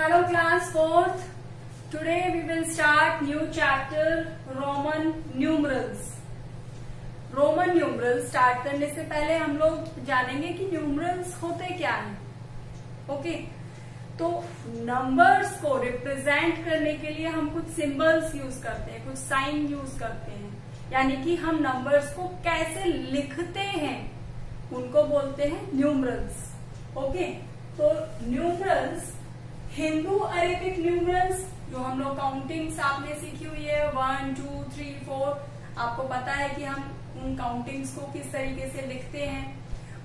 Hello class 4th. Today we will start new chapter, Roman numerals. Roman numerals start करने से पहले हम लोग जानेंगे कि न्यूमरल्स होते क्या हैं। ओके तो नंबर्स को रिप्रेजेंट करने के लिए हम कुछ सिंबल्स यूज़ करते हैं, कुछ साइन यूज़ करते हैं। यानी कि हम नंबर्स को कैसे लिखते हैं, उनको बोलते हैं न्यूमरल्स ओके तो न्यूमरल्स हिंदू अरेबिक न्यूमरल्स जो हम लोग काउंटिंग्स आपने सीखी हुई है वन टू थ्री फोर आपको पता है कि हम उन काउंटिंग्स को किस तरीके से लिखते हैं।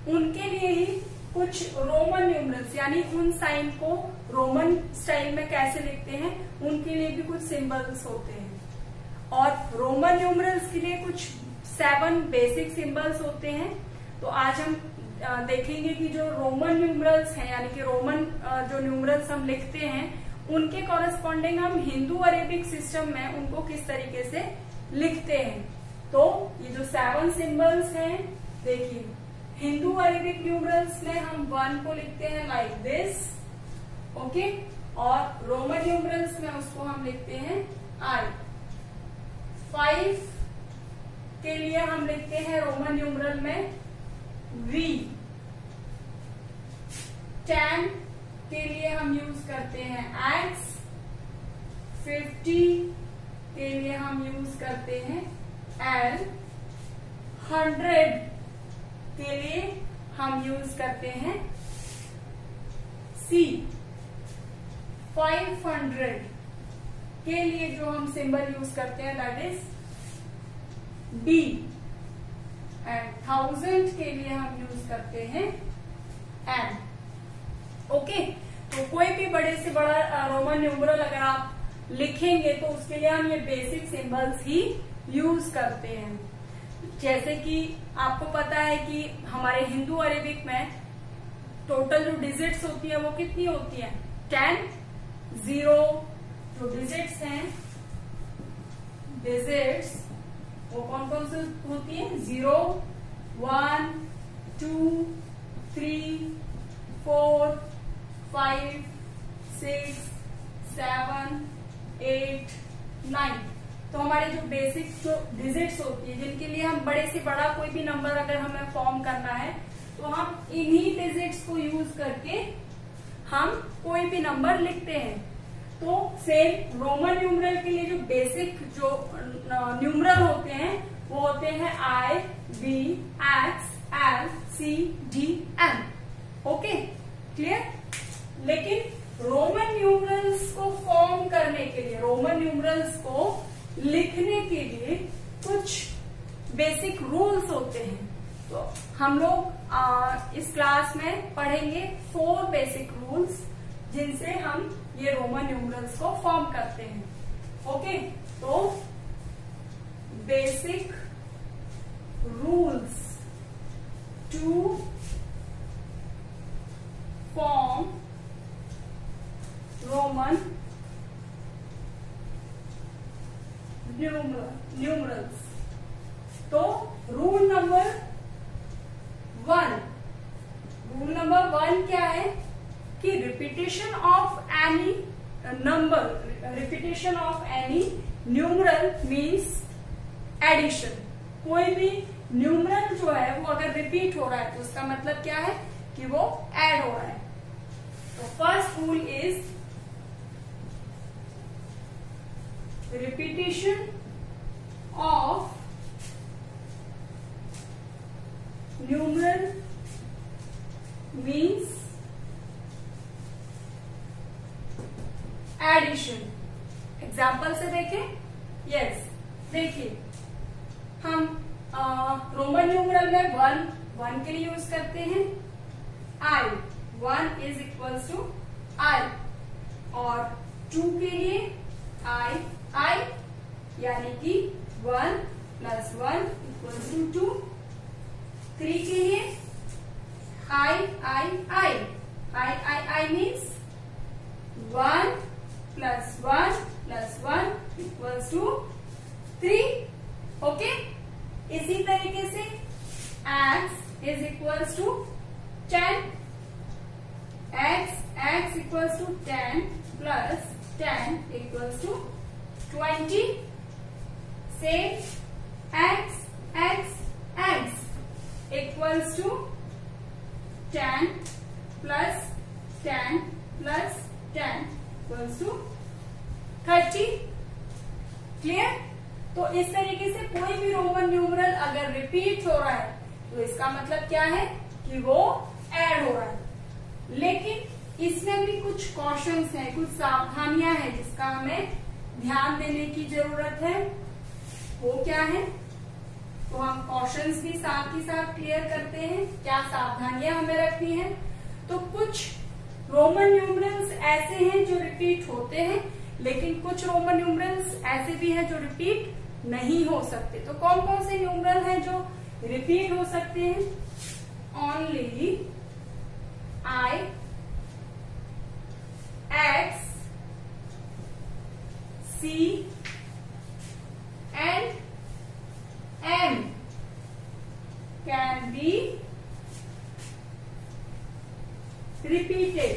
उनके लिए ही कुछ रोमन न्यूमरल्स यानी उन साइन को रोमन स्टाइल में कैसे लिखते हैं, उनके लिए भी कुछ सिंबल्स होते हैं। और रोमन न्यूमरल्स के लिए कुछ सेवन बेसिक सिंबल्स होते हैं। तो आज हम देखेंगे कि जो रोमन न्यूमरल्स हैं, यानी कि रोमन जो न्यूमरल्स हम लिखते हैं, उनके कॉरेस्पॉन्डिंग हम हिंदू अरेबिक सिस्टम में उनको किस तरीके से लिखते हैं? तो ये जो सेवन सिंबल्स हैं, देखिए, हिंदू अरेबिक न्यूमरल्स में हम वन को लिखते हैं लाइक दिस ओके और रोमन न्यूमरल्स में उसको हम लिखते हैं आई फाइव के लिए हम लिखते हैं रोमन न्यूमरल में वी टेन के लिए हम यूज़ करते हैं एक्स फिफ्टी के लिए हम यूज़ करते हैं एल हंड्रेड के लिए हम यूज़ करते हैं सी फाइव हंड्रेड के लिए जो हम सिंबल यूज़ करते हैं दैट इज़ डी थाउज़ेंड के लिए हम यूज़ करते हैं एम ओके तो कोई भी बड़े से बड़ा रोमन न्यूमरल अगर आप लिखेंगे तो उसके लिए हम ये बेसिक सिंबल्स ही यूज़ करते हैं। जैसे कि आपको पता है कि हमारे हिंदू अरेबिक में टोटल जो डिजिट्स होती है वो कितनी होती है? टेन ज़ीरो जो डिजिट्स हैं डिजिट्स वो कौन कौन सी होती है? Zero one two three four five six seven eight nine तो हमारे जो बेसिक जो डिजिट्स होती है, जिनके लिए हम बड़े से बड़ा कोई भी नंबर अगर हमें फॉर्म करना है तो हम इन्हीं डिजिट्स को यूज़ करके हम कोई भी नंबर लिखते हैं। तो सेम रोमन न्यूमरल के लिए जो बेसिक जो न्यूमरल होते हैं वो होते हैं I B X L C D M okay clear लेकिन रोमन न्यूमरल्स को फॉर्म करने के लिए रोमन न्यूमरल्स को लिखने के लिए कुछ बेसिक रूल्स होते हैं। तो हम लोग इस क्लास में पढ़ेंगे फोर बेसिक रूल्स जिनसे हम ये रोमन न्यूमरल्स को फॉर्म करते हैं। ओके तो basic rules to form Roman numerals तो rule number one rule number one क्या है? कि repetition of any number repetition of any numeral means addition. कोई भी न्यूमरल जो है वो अगर रिपीट हो रहा है तो उसका मतलब क्या है कि वो एड हो रहा है। तो first rule is repetition of numeral means addition example से देखें? यस yes, देखिए। हम रोमन न्यूमरल में वन वन के लिए यूज़ करते हैं। I one is equals to I और टू के लिए आई आई यानी कि one plus one equal to two three के लिए I I I I I I means one plus one plus one equals to three okay इसी तरीके से X is equal to ten X X equal to ten plus ten equal to twenty same X X X equals to ten plus ten plus ten equals to thirty clear तो तरीके से कोई भी Roman numeral अगर repeat हो रहा है तो इसका मतलब क्या है कि वो ऐड हो रहा है। लेकिन इसमें भी कुछ कॉशंस है, कुछ सावधानियाँ हैं जिसका हमें ध्यान देने की ज़रूरत है। वो क्या है? तो हम कॉशंस भी साथ ही साथ क्लियर करते हैं, क्या सावधानियाँ हमें रखनी है। तो कुछ रोमन न्यूमरल्स ऐसे हैं जो रिपीट होते हैं, लेकिन कुछ रोमन न्यूमरल्स ऐसे भी हैं जो रिपीट नहीं हो सकते। तो कौन कौन से न्यूमरल हैं जो रिपीट हो सकते हैं? Only I X C and M can be repeated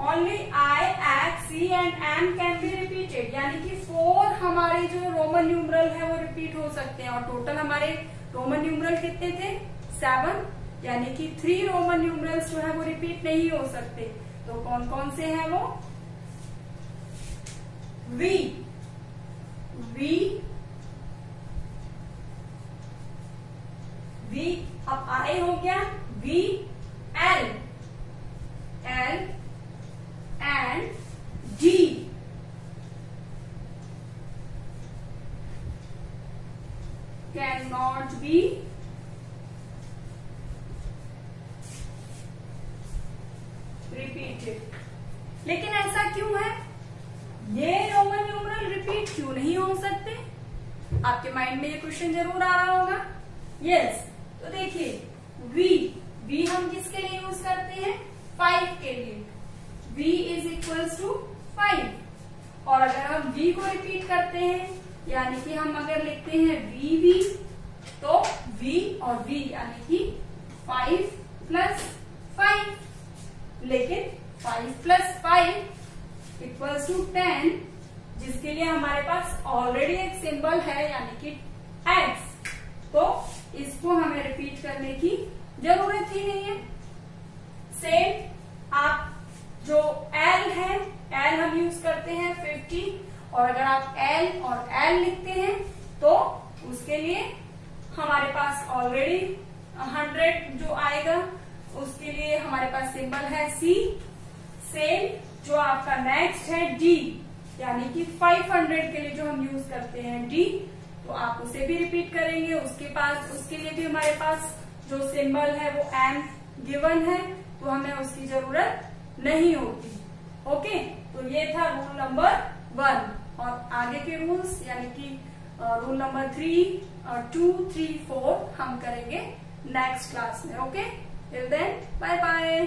only I X C and M can be repeated यानी कि फोर हमारे जो रोमन न्यूमरल है, वो रिपीट हो सकते हैं। और टोटल हमारे रोमन न्यूमरल कितने थे? सेवन यानी कि थ्री रोमन न्यूमरल्स जो है, वो रिपीट नहीं हो सकते। तो कौन कौन से हैं वो? वी वी वी अब आई हो गया V L L and D. Cannot be. Repeated. लेकिन ऐसा क्यों है? ये रोमन न्यूमरल रिपीट क्यों नहीं हो सकते? आपके माइंड में ये क्वेश्चन ज़रूर आ रहा होगा। यस yes, तो देखिए वी वी हम किसके लिए यूज़ करते हैं? फाइव के लिए। V is equals to five और अगर हम v को रिपीट करते हैं यानी कि हम अगर लिखते हैं वी वी यानी कि फाइव प्लस फाइव लेकिन five plus five equals to ten जिसके लिए हमारे पास ऑलरेडी एक सिंबल है, यानी कि x तो इसको हमें रिपीट करने की ज़रूरत ही नहीं है। सेम आप जो L है, L हम यूज़ करते हैं 50 और अगर आप L और L लिखते हैं तो उसके लिए हमारे पास ऑलरेडी 100 जो आएगा, उसके लिए हमारे पास सिंबल है सी सेम जो आपका नेक्स्ट है डी यानी कि 500 के लिए जो हम यूज़ करते हैं डी तो आप उसे भी रिपीट करेंगे। उसके पास, उसके लिए भी हमारे पास जो सिंबल है वो एम गिवन है तो हमें उसकी ज़रूरत नहीं होती। ओके तो ये था रूल नंबर वन और आगे के रूल्स यानी कि rule number three two three four हम करेंगे नेक्स्ट क्लास में ओके देन बाय बाय